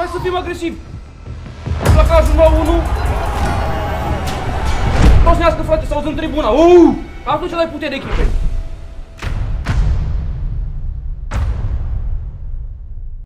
Hai să fim agresivi. Placajul 9-1. Toți ne frate, s-au în tribuna. Uuu! Atunci dai putere echipei.